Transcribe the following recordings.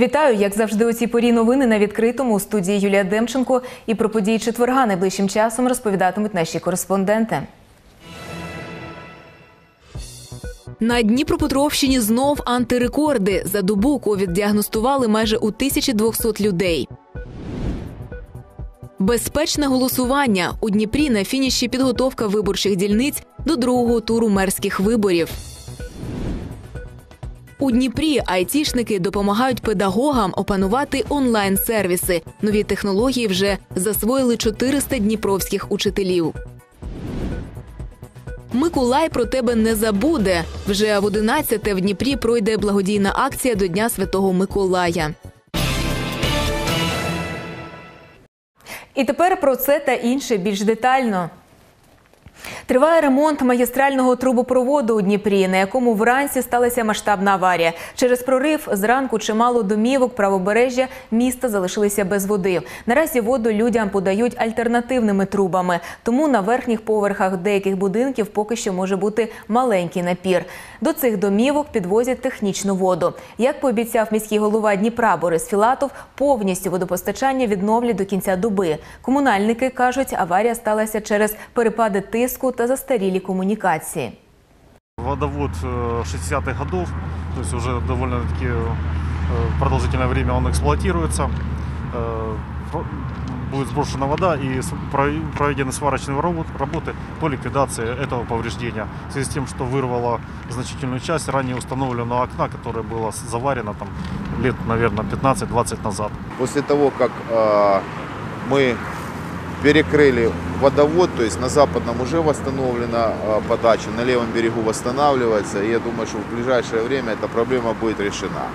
Вітаю, як завжди, у цій порі новини на відкритому у студії Юлія Демченко. І про події четверга найближчим часом розповідатимуть наші кореспонденти. На Дніпропетровщині знов антирекорди. За добу ковід діагностували майже у 1200 людей. Безпечне голосування у Дніпрі на фініші підготовка виборчих дільниць до другого туру мерських виборів. У Дніпрі айтішники допомагають педагогам опанувати онлайн-сервіси. Нові технології вже засвоїли 400 дніпровських учителів. Миколай про тебе не забуде. Вже в 11-те в Дніпрі пройде благодійна акція до Дня Святого Миколая. І тепер про це та інше більш детально. Триває ремонт магістрального трубопроводу у Дніпрі, на якому вранці сталася масштабна аварія. Через прорив зранку чимало домівок правобережжя міста залишилися без води. Наразі воду людям подають альтернативними трубами, тому на верхніх поверхах деяких будинків поки що може бути маленький напір. До цих домівок підвозять технічну воду. Як пообіцяв міський голова Дніпра Борис Філатов, повністю водопостачання відновлять до кінця доби. Комунальники кажуть, аварія сталася через перепади тиску та застарілі комунікації. Водовод э, 60-х годов, то есть уже довольно-таки э, продолжительное время он эксплуатируется. Э, про- Будет сброшена вода и с- про- проведены сварочные работ- работы по ликвидации этого повреждения. В связи с тем, что вырвало значительную часть ранее установленного окна, которое было с- заварено там, лет, наверное, 15-20 назад. После того, как э, мы перекрыли водовод, то есть на западном уже восстановлена э, подача, на левом берегу восстанавливается, и я думаю, что в ближайшее время эта проблема будет решена.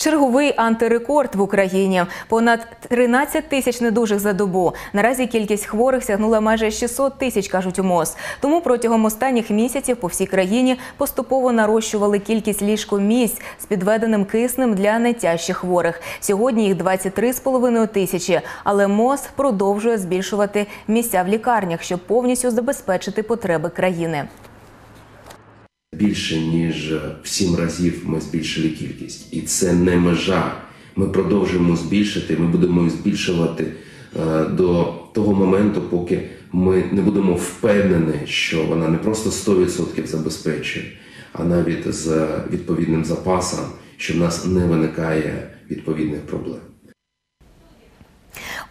Черговий антирекорд в Україні. Понад 13 тисяч недужих за добу. Наразі кількість хворих сягнула майже 600 тисяч, кажуть у МОЗ. Тому протягом останніх місяців по всій країні поступово нарощували кількість ліжкомісць з підведеним киснем для найтяжчих хворих. Сьогодні їх 23,5 тисячі, але МОЗ продовжує збільшувати місця в лікарнях, щоб повністю забезпечити потреби країни. Більше ніж в сім разів ми збільшили кількість, і це не межа. Ми продовжуємо збільшити. Ми будемо збільшувати е, до того моменту, поки ми не будемо впевнені, що вона не просто 100% забезпечує, а навіть з відповідним запасом, що в нас не виникає відповідних проблем.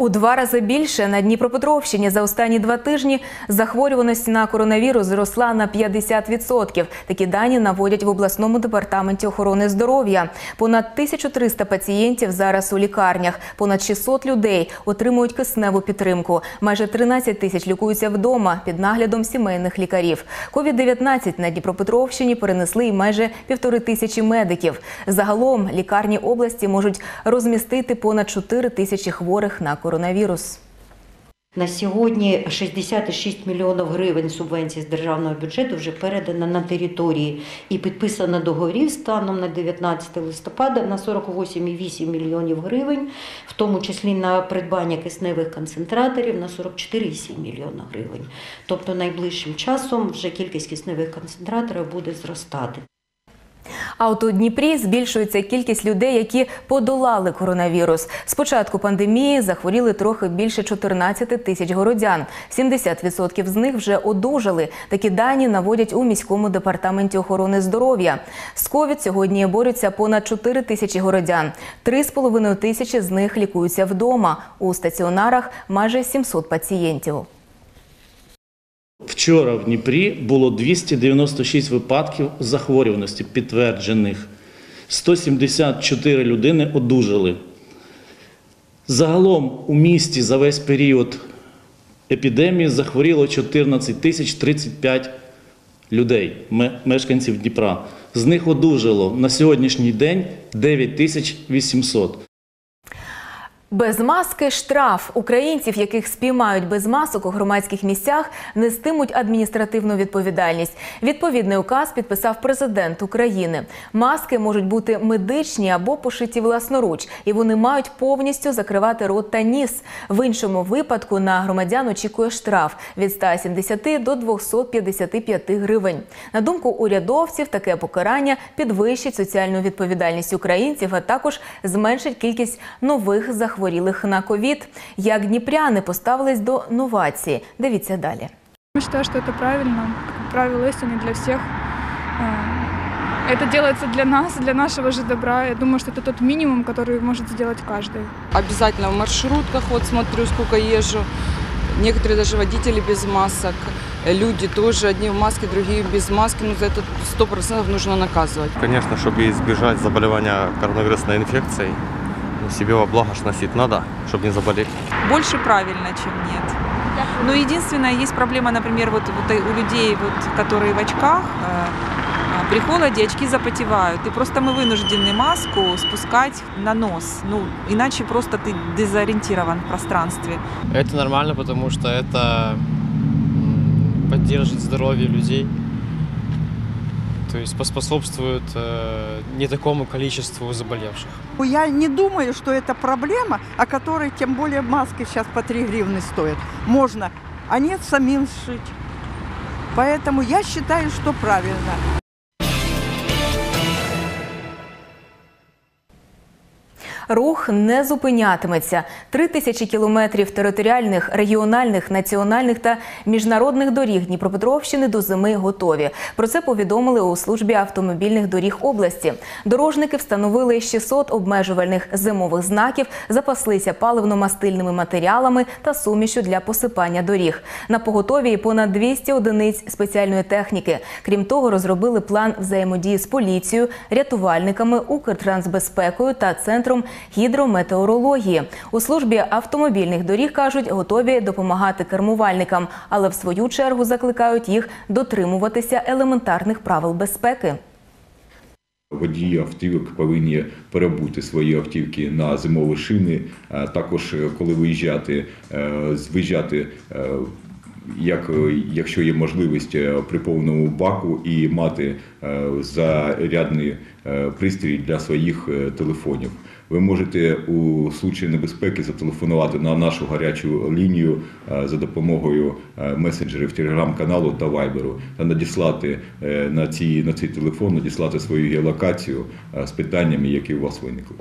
У два рази більше на Дніпропетровщині за останні два тижні захворюваність на коронавірус зросла на 50%. Такі дані наводять в обласному департаменті охорони здоров'я. Понад 1300 пацієнтів зараз у лікарнях, понад 600 людей отримують кисневу підтримку. Майже 13 тисяч лікуються вдома під наглядом сімейних лікарів. Ковід-19 на Дніпропетровщині перенесли і майже півтори тисячі медиків. Загалом лікарні області можуть розмістити понад 4 тисячі хворих на коронавірус. На сьогодні 66 мільйонів гривень субвенцій з державного бюджету вже передано на території і підписано договорів станом на 19 листопада на 48,8 мільйонів гривень, в тому числі на придбання кисневих концентраторів на 44,7 мільйона гривень. Тобто найближчим часом вже кількість кисневих концентраторів буде зростати. А от у Дніпрі збільшується кількість людей, які подолали коронавірус. З початку пандемії захворіли трохи більше 14 тисяч городян. 70% з них вже одужали. Такі дані наводять у міському департаменті охорони здоров'я. З ковід сьогодні борються понад 4 тисячі городян. 3,5 тисячі з них лікуються вдома. У стаціонарах майже 700 пацієнтів. Вчора в Дніпрі було 296 випадків захворюваності підтверджених. 174 людини одужали. Загалом у місті за весь період епідемії захворіло 14 тисяч 35 людей, мешканців Дніпра. З них одужало на сьогоднішній день 9 тисяч 800. Без маски штраф українців, яких спіймають без масок у громадських місцях, нестимуть адміністративну відповідальність. Відповідний указ підписав президент України. Маски можуть бути медичні або пошиті власноруч, і вони мають повністю закривати рот та ніс. В іншому випадку на громадян очікує штраф від 170 до 255 гривень. На думку урядовців, таке покарання підвищить соціальну відповідальність українців, а також зменшить кількість нових захворювань захворілих на ковід. Як дніпряни поставились до новації? Дивіться далі. Я считаю, что это правильно, как правило истины для всех. Э, Это делается для нас, для нашего же добра. Я думаю, что это тот минимум, который может сделать каждый. Обязательно в маршрутках, вот смотрю, сколько езжу. Некоторые даже водители без масок. Люди тоже, одни в маске, другие без маски. Ну, за это сто процентов нужно наказывать. Конечно, чтобы избежать заболевания коронавирусной инфекцией, ну, себе во благо носить надо, чтобы не заболеть. больше правильно, чем нет. Но единственное, есть проблема, например, вот, вот у людей, вот, которые в очках, э, э, при холоде очки запотевают. И просто мы вынуждены маску спускать на нос. Ну, иначе просто ты дезориентирован в пространстве. Это нормально, потому что это поддержит здоровье людей. То есть поспособствует э, не такому количеству заболевших. Я не думаю, что это проблема, о которой тем более маски сейчас по 3 гривны стоят. Можно, а нет самим сшить. Поэтому я считаю, что правильно. Рух не зупинятиметься. Три тисячі кілометрів територіальних, регіональних, національних та міжнародних доріг Дніпропетровщини до зими готові. Про це повідомили у службі автомобільних доріг області. Дорожники встановили 600 обмежувальних зимових знаків, запаслися паливно-мастильними матеріалами та сумішю для посипання доріг. На поготові понад 200 одиниць спеціальної техніки. Крім того, розробили план взаємодії з поліцією, рятувальниками, Укртрансбезпекою та центром гідрометеорології. У службі автомобільних доріг кажуть, готові допомагати кермувальникам, але в свою чергу закликають їх дотримуватися елементарних правил безпеки. Водії автівок повинні перебути свої автівки на зимові шини. Також, е, коли виїжджати, е, виїжджати, е, як, якщо є можливість при повному баку і мати зарядний пристрій для своїх телефонів. Ви можете у случаї небезпеки зателефонувати на нашу гарячу лінію е, за допомогою е, месенджерів телеграм-каналу та вайберу та надіслати е, на, ці, на цей телефон, надіслати свою геолокацію з питаннями, які у вас виникли.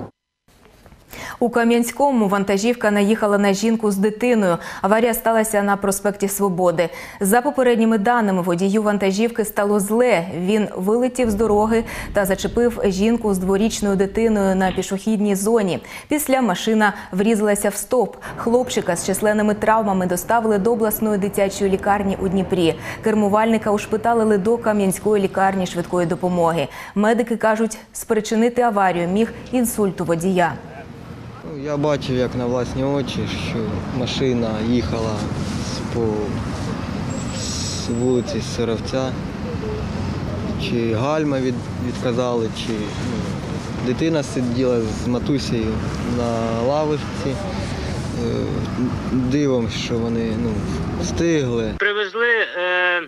У Кам'янському вантажівка наїхала на жінку з дитиною. Аварія сталася на проспекті Свободи. За попередніми даними, водію вантажівки стало зле. Він вилетів з дороги та зачепив жінку з дворічною дитиною на пішохідній зоні. Після машина врізалася в стоп. Хлопчика з численними травмами доставили до обласної дитячої лікарні у Дніпрі. Кермувальника ушпиталили до Кам'янської лікарні швидкої допомоги. Медики кажуть, спричинити аварію міг інсульт у водія. Ну, Я бачив, як на власні очі, що машина їхала з, по з вулиці Сировця. Чи гальма від, відказали, чи ну, дитина сиділа з матусею на лавочці. Е, Дивом, що вони ну, встигли. Привезли е,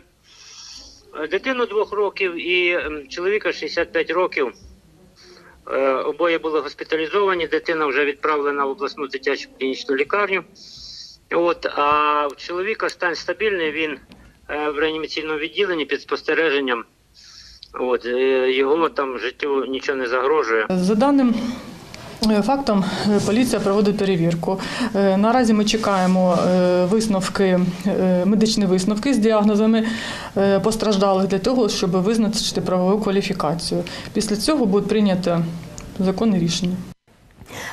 дитину двох років і чоловіка 65 років. Е, обоє були госпіталізовані. Дитина вже відправлена в обласну дитячу клінічну лікарню. От, а у чоловіка стан стабільний, він е, в реанімаційному відділенні під спостереженням. От, е, його там життю нічого не загрожує. За даним фактом, е, поліція проводить перевірку. Е, Наразі ми чекаємо е, висновки, е, медичні висновки з діагнозами е, постраждалих для того, щоб визначити правову кваліфікацію. Після цього буде прийнято законне рішення.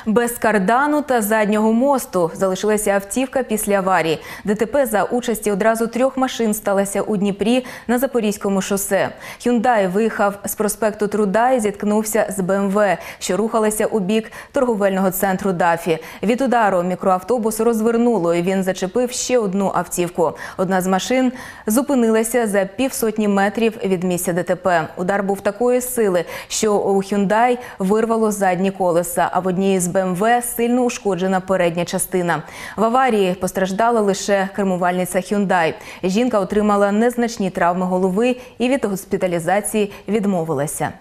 Без кардану та заднього мосту залишилася автівка після аварії. ДТП за участі одразу трьох машин сталося у Дніпрі на Запорізькому шосе. Хюндай виїхав з проспекту Труда і зіткнувся з БМВ, що рухалася у бік торговельного центру Дафі. Від удару мікроавтобус розвернуло, і він зачепив ще одну автівку. Одна з машин зупинилася за півсотні метрів від місця ДТП. Удар був такої сили, що у Хюндай вирвало задні колеса, а в одній з БМВ сильно ушкоджена передня частина. В аварії постраждала лише кермувальниця Hyundai. Жінка отримала незначні травми голови і від госпіталізації відмовилася.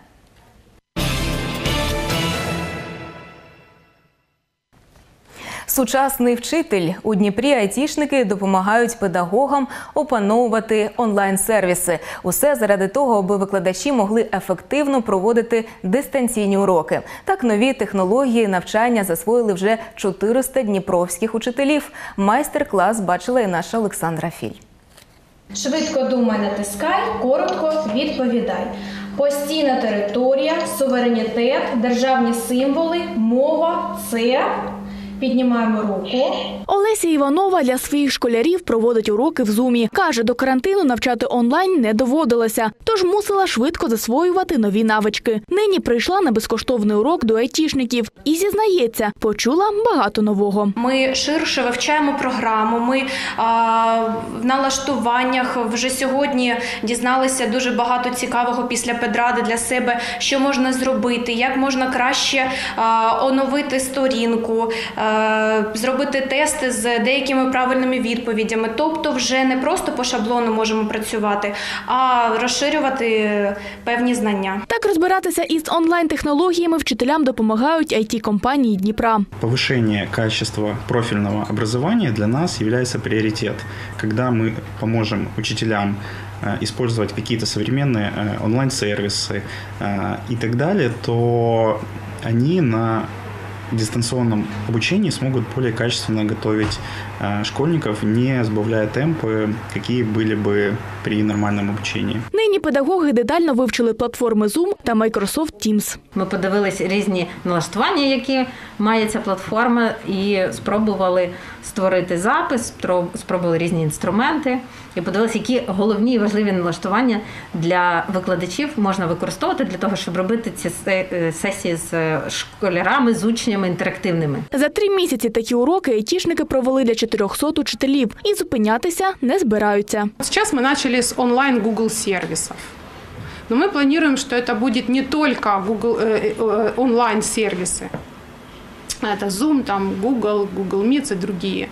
Сучасний вчитель у Дніпрі айтішники допомагають педагогам опановувати онлайн-сервіси. Усе заради того, аби викладачі могли ефективно проводити дистанційні уроки. Так нові технології навчання засвоїли вже 400 дніпровських учителів. Майстер-клас бачила і наша Олександра Філь. Швидко думай, натискай, коротко відповідай. Постійна територія, суверенітет, державні символи, мова це. Піднімаємо руку. Олеся Іванова для своїх школярів проводить уроки в зумі. Каже, до карантину навчати онлайн не доводилося, тож мусила швидко засвоювати нові навички. Нині прийшла на безкоштовний урок до айтішників і зізнається, почула багато нового. Ми ширше вивчаємо програму. Ми а, в налаштуваннях вже сьогодні дізналися дуже багато цікавого після педради для себе, що можна зробити, як можна краще а, оновити сторінку, а, зробити тести з деякими правильними відповідями. Тобто, вже не просто по шаблону можемо працювати, а розширювати певні знання. Так розбиратися із онлайн-технологіями вчителям допомагають it компанії Дніпра. Повышение качества профильного образования для нас является приоритет. Когда мы поможем учителям э, использовать какие-то современные э, онлайн-сервисы э, и так далее, то они на дистанционном обучении смогут более качественно готовить э, школьников, не сбавляя темпы, какие были бы при нормальном обучении. Нині педагоги детально вивчили платформи Zoom та Microsoft Teams. Ми подивились різні налаштування, які має ця платформа, і спробували створити запис, спро- спробували різні інструменти і подивилися, які головні і важливі налаштування для викладачів можна використовувати для того, щоб робити ці се- е, сесії з е, школярами, з учнями інтерактивними. За три місяці такі уроки айтішники провели для 400 учителів і зупинятися не збираються. Сейчас мы начали с онлайн Google сервисов. Но мы планируем, что это будет не только Google э, э, онлайн сервисы. Это Zoom, там Google, Google Meets и другие.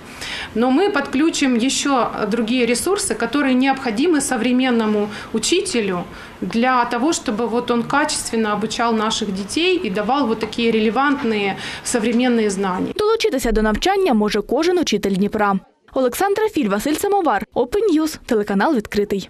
Но мы подключим еще другие ресурсы, которые необходимы современному учителю для того, чтобы вот он качественно обучал наших детей и давал вот такие релевантные современные знания. Долучитися до навчання може кожен учитель Дніпра. Олександра Філь, Василь Самовар, Open News, телеканал відкритий.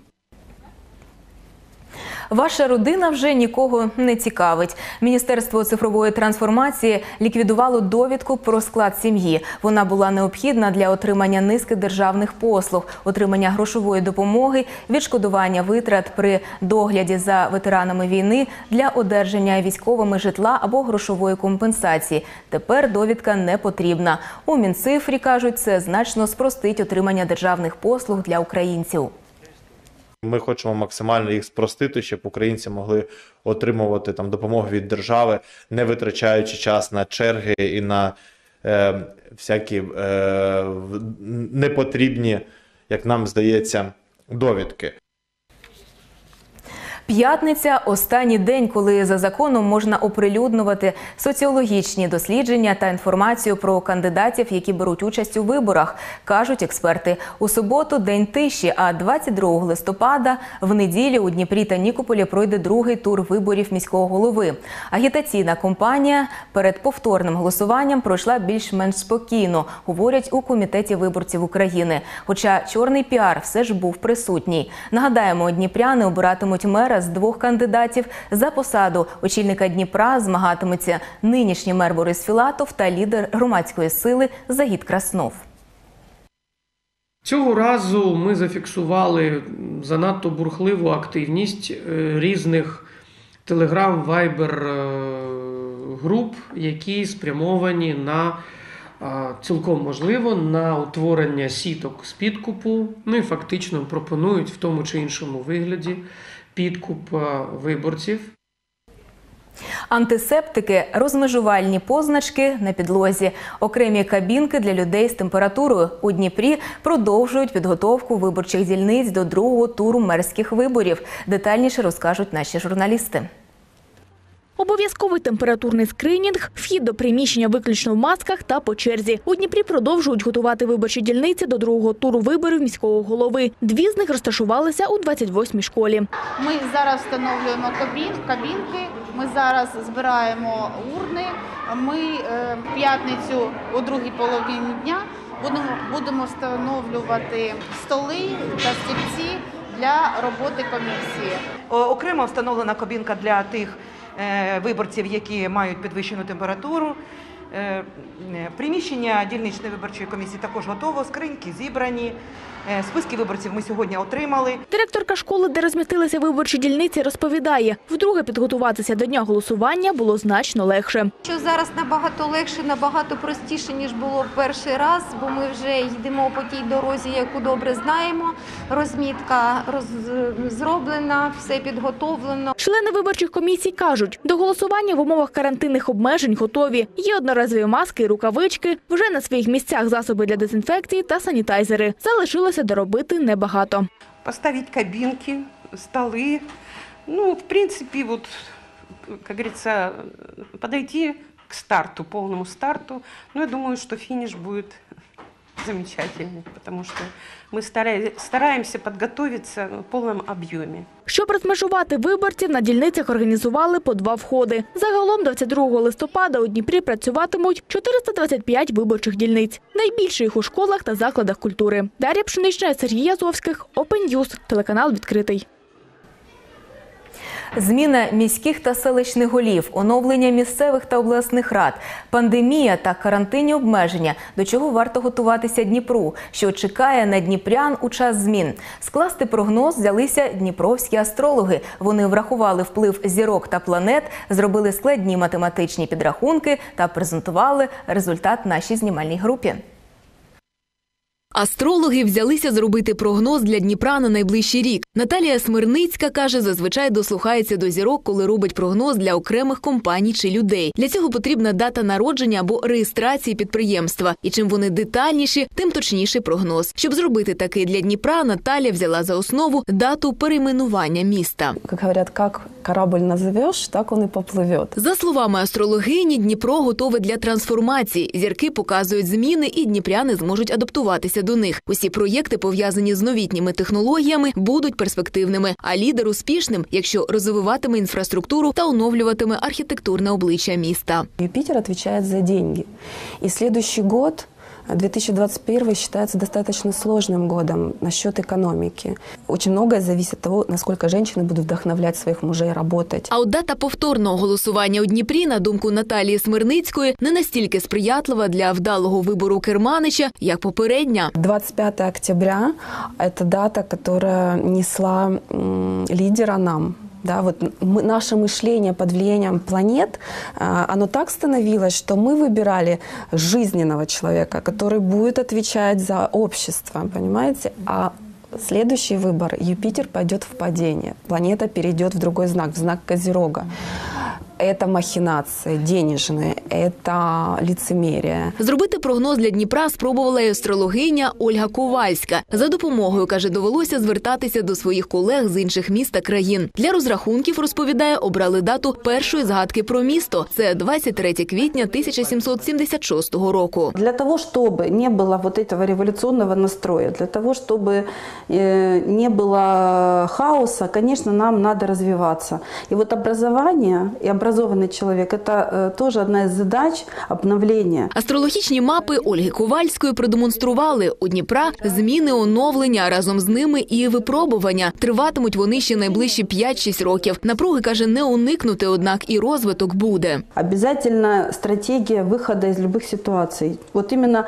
Ваша родина вже нікого не цікавить. Міністерство цифрової трансформації ліквідувало довідку про склад сім'ї. Вона була необхідна для отримання низки державних послуг, отримання грошової допомоги, відшкодування витрат при догляді за ветеранами війни для одержання військовими житла або грошової компенсації. Тепер довідка не потрібна. У Мінцифрі кажуть, це значно спростить отримання державних послуг для українців. Ми хочемо максимально їх спростити, щоб українці могли отримувати там допомогу від держави, не витрачаючи час на черги і на е, всякі е, непотрібні, як нам здається, довідки. П'ятниця останній день, коли за законом можна оприлюднювати соціологічні дослідження та інформацію про кандидатів, які беруть участь у виборах, кажуть експерти. У суботу день тиші, а 22 листопада в неділю у Дніпрі та Нікополі пройде другий тур виборів міського голови. Агітаційна кампанія перед повторним голосуванням пройшла більш-менш спокійно, говорять у комітеті виборців України. Хоча чорний піар все ж був присутній. Нагадаємо, дніпряни обиратимуть мера з двох кандидатів за посаду очільника Дніпра. Змагатиметься нинішній мер Борис Філатов та лідер громадської сили Загід Краснов. Цього разу ми зафіксували занадто бурхливу активність е, різних телеграм, вайбер груп, які спрямовані на цілком можливо на утворення сіток з підкупу. Ну і фактично пропонують в тому чи іншому вигляді підкуп е, виборців. Антисептики, розмежувальні позначки на підлозі, окремі кабінки для людей з температурою у Дніпрі продовжують підготовку виборчих дільниць до другого туру мерських виборів. Детальніше розкажуть наші журналісти. Обов'язковий температурний скринінг, вхід до приміщення виключно в масках та по черзі. У Дніпрі продовжують готувати виборчі дільниці до другого туру виборів міського голови. Дві з них розташувалися у 28-й школі. Ми зараз встановлюємо кабін, кабінки. Ми зараз збираємо урни. Ми е, в п'ятницю у другій половині дня будемо, будемо встановлювати столи та стільці для роботи комісії. Окремо встановлена кабінка для тих е, виборців, які мають підвищену температуру. Е, е, Приміщення дільничної виборчої комісії також готово, скриньки зібрані. Е, Списки виборців ми сьогодні отримали. Директорка школи, де розмістилися виборчі дільниці, розповідає, вдруге підготуватися до дня голосування було значно легше. Що зараз набагато легше, набагато простіше, ніж було перший раз, бо ми вже йдемо по тій дорозі, яку добре знаємо. Розмітка роз... зроблена, все підготовлено. Члени виборчих комісій кажуть, до голосування в умовах карантинних обмежень готові. Є одноразові маски рукавички, вже на своїх місцях засоби для дезінфекції та санітайзери. Залишилося доробити небагато. Поставити кабінки, столи. Ну, в принципі, от, як говориться, подойти к старту, повному старту. Ну, я думаю, що фініш будет замечательный, потому что мы старай- стараемся подготовиться в полном объеме. Щоб розмежувати виборців, на дільницях організували по два входи. Загалом 22 листопада у Дніпрі працюватимуть 425 виборчих дільниць. Найбільше їх у школах та закладах культури. Дар'я Пшенична, Сергій Язовських, Open News, телеканал відкритий. Зміна міських та селищних голів, оновлення місцевих та обласних рад, пандемія та карантинні обмеження. До чого варто готуватися Дніпру, що чекає на дніпрян у час змін. Скласти прогноз взялися дніпровські астрологи. Вони врахували вплив зірок та планет, зробили складні математичні підрахунки та презентували результат нашій знімальній групі. Астрологи взялися зробити прогноз для Дніпра на найближчий рік. Наталія Смирницька каже, зазвичай дослухається до зірок, коли робить прогноз для окремих компаній чи людей. Для цього потрібна дата народження або реєстрації підприємства. І чим вони детальніші, тим точніший прогноз. Щоб зробити такий для Дніпра, Наталія взяла за основу дату перейменування міста. Как говорят, как корабль назовешь, так он и поплывет. За словами астрологині, Дніпро готове для трансформації. Зірки показують зміни, і дніпряни зможуть адаптуватися до них. Усі проєкти, пов'язані з новітніми технологіями, будуть перспективними, а лідер успішним, якщо розвиватиме інфраструктуру та оновлюватиме архітектурне обличчя міста. Юпітер відповідає за гроші. І наступний год 2021 считается достаточно сложным годом насчет экономики. Очень многое зависит от того, насколько женщины будут вдохновлять своих мужей работать. А от дата повторного голосування у Дніпрі, на думку Наталії Смирницької, не настільки сприятлива для вдалого вибору керманича, як попередня. 25 октября – это дата, которая несла м, лидера нам. Да, вот мы, наше мышление под влиянием планет, а, оно так становилось, что мы выбирали жизненного человека, который будет отвечать за общество, понимаете? А следующий выбор Юпитер пойдет в падение, планета перейдет в другой знак, в знак Козерога. Это махинации денежные, это лицемерие. Зробити прогноз для Дніпра спробувала й астрологиня Ольга Ковальська. За допомогою каже, довелося звертатися до своїх колег з інших міст та країн. Для розрахунків розповідає, обрали дату першої згадки про місто. Це 23 квітня 1776 року. Для того, чтобы не было вот этого революционного настроя, для того, чтобы э, не было хаоса, конечно, нам надо развиваться. И вот образование и образованный человек – это э, тоже одна из задач обновления. Астрологічні мапи Ольги Ковальської продемонстрували у Дніпра зміни, оновлення а разом з ними і випробування. Триватимуть вони ще найближчі 5-6 років. Напруги каже, не уникнути, однак і розвиток буде. Обязательно стратегия выхода из любых ситуаций. Вот именно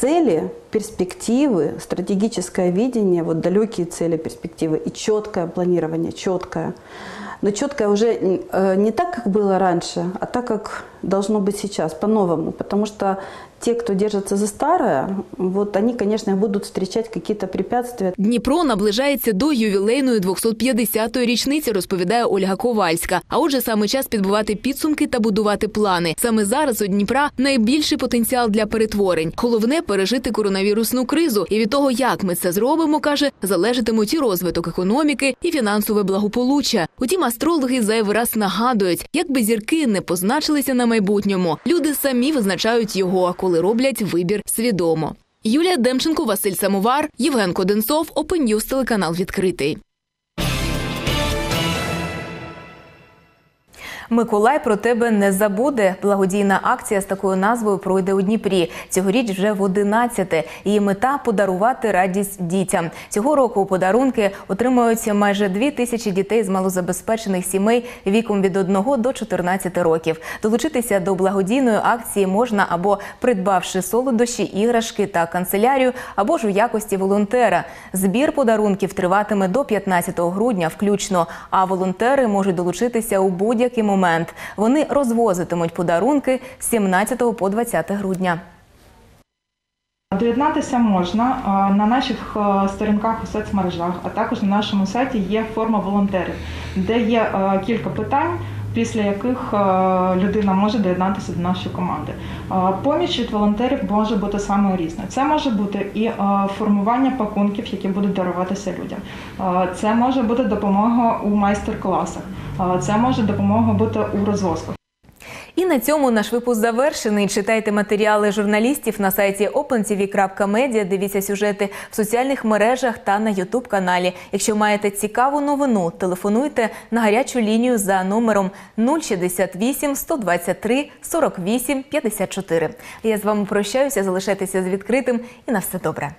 цели, перспективы, стратегическое видение, вот далекие цели, перспективы и четкое планирование, четкое. Но четкое уже э, не так, как было раньше, а так, как должно быть сейчас, по-новому. Потому что те, кто держится за старое, вот они, конечно, будут встречать какие-то препятствия. Дніпро наближається до ювілейної 250-ї річниці, розповідає Ольга Ковальська. А отже, саме час підбивати підсумки та будувати плани. Саме зараз у Дніпра найбільший потенціал для перетворень. Головне пережити коронавірусну кризу. І від того, як ми це зробимо, каже, залежатимуть і розвиток економіки, і фінансове благополуччя. Утім, астрологи зайвий раз нагадують, якби зірки не позначилися на майбутньому, люди самі визначають його, коли роблять вибір свідомо. Юлія Демченко, Василь Самовар, Євген Коденцов, Open телеканал відкритий. Миколай про тебе не забуде. Благодійна акція з такою назвою пройде у Дніпрі. Цьогоріч вже в 11-те. Її мета подарувати радість дітям. Цього року подарунки отримують майже дві тисячі дітей з малозабезпечених сімей віком від 1 до 14 років. Долучитися до благодійної акції можна або придбавши солодощі, іграшки та канцелярію, або ж у якості волонтера. Збір подарунків триватиме до 15 грудня, включно. А волонтери можуть долучитися у будь-який момент. Вони розвозитимуть подарунки з 17 по 20 грудня. Доєднатися можна на наших сторінках у соцмережах, а також на нашому сайті є форма волонтерів, де є кілька питань, після яких людина може доєднатися до нашої команди. Поміч від волонтерів може бути саме різна. Це може бути і формування пакунків, які будуть даруватися людям. Це може бути допомога у майстер-класах. Це може допомога бути у розвозках. І на цьому наш випуск завершений. Читайте матеріали журналістів на сайті opentv.media, дивіться сюжети в соціальних мережах та на Ютуб каналі. Якщо маєте цікаву новину, телефонуйте на гарячу лінію за номером 068 123 48 54. Я з вами прощаюся. Залишайтеся з відкритим і на все добре.